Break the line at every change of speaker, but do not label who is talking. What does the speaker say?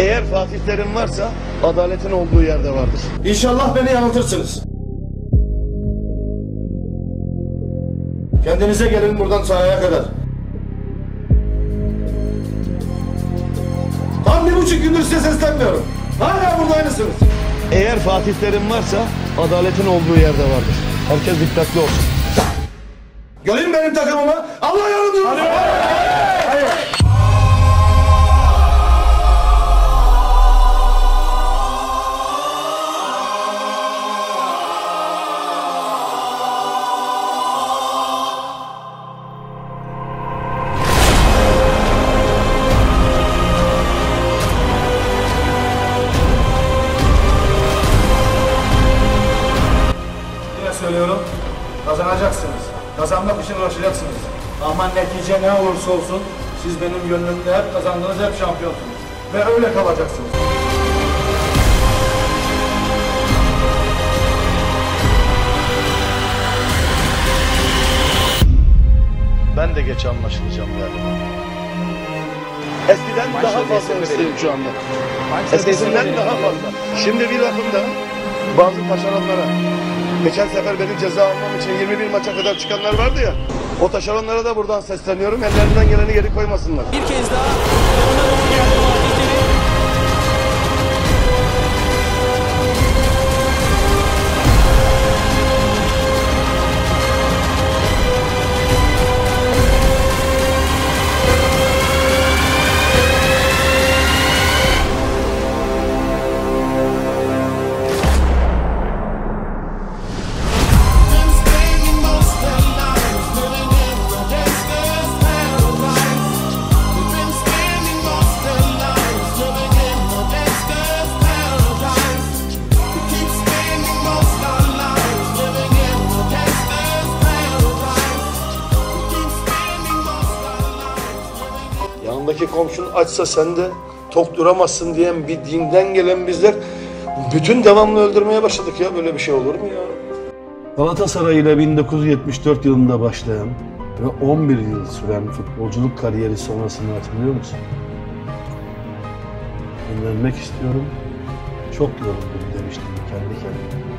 Eğer Fatih Terim varsa adaletin olduğu yerde vardır.
İnşallah beni yanıltırsınız. Kendinize gelin buradan sahaya kadar. Tam bir buçuk gündür size seslenmiyorum. Hala burada aynısınız.
Eğer Fatih Terim varsa adaletin olduğu yerde vardır. Herkes dikkatli olsun.
Göreyim benim takımımı. Allah yardımcınız olsun. Yine söylüyorum. Kazanacaksınız. Kazanmak için uğraşacaksınız. Ama netice ne olursa olsun siz benim gönlümde hep kazandınız, hep şampiyonsunuz. Ve öyle kalacaksınız.
Ben de geç anlaşılacağım galiba. Eskiden daha fazla hırslıyım şu anda. Eskisinden daha fazla. Şimdi bir lafımda bazı taşeronlara geçen sefer benim ceza almam için 21 maça kadar çıkanlar vardı ya. O taşeronlara da buradan sesleniyorum. Ellerinden geleni geri koymasınlar.
Bir kez daha
Yanındaki komşun açsa sen de tok duramazsın diyen bir dinden gelen bizler bütün devamlı öldürmeye başladık ya böyle bir şey olur mu ya? Galatasaray ile 1974 yılında başlayan ve 11 yıl süren futbolculuk kariyeri sonrasını hatırlıyor musun? Dinlenmek istiyorum. Çok yoruldum demiştim kendi kendime.